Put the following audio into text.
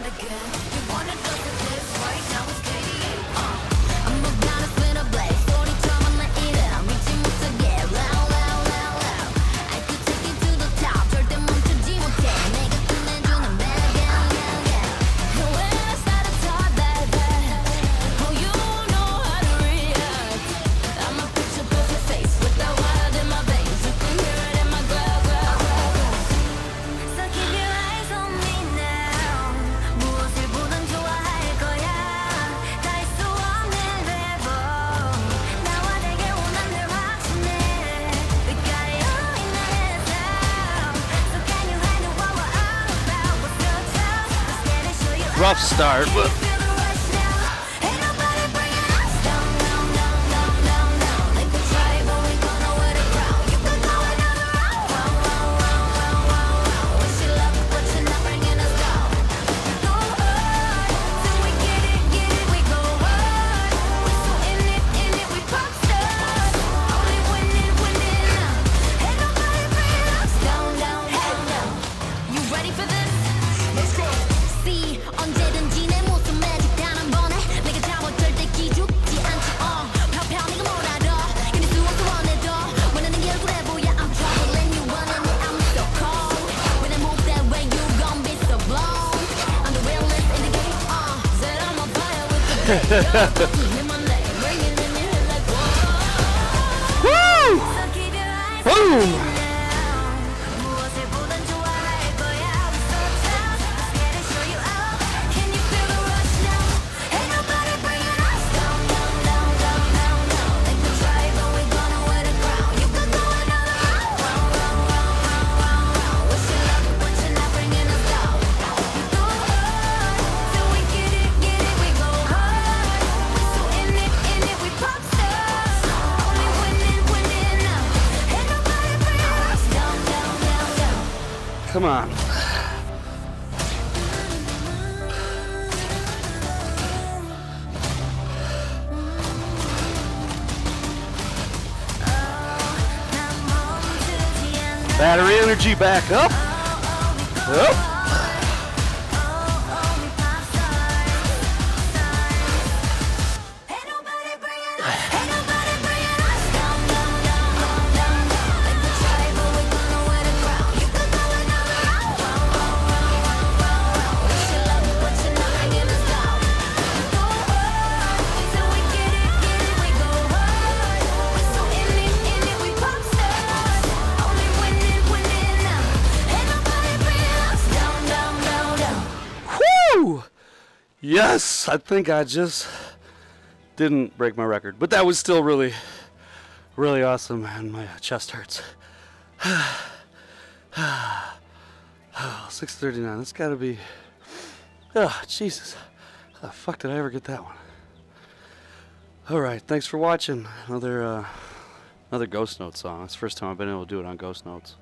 again. You wanna go rough start. Woo! Boom! Come on. Battery energy back up. Up. Yes, I think I just didn't break my record, but that was still really, really awesome, and my chest hurts. 639, that's gotta be. Oh, Jesus. How the fuck did I ever get that one? Alright, thanks for watching. Another, uh, another Ghost Note song. It's the first time I've been able to do it on Ghost Notes.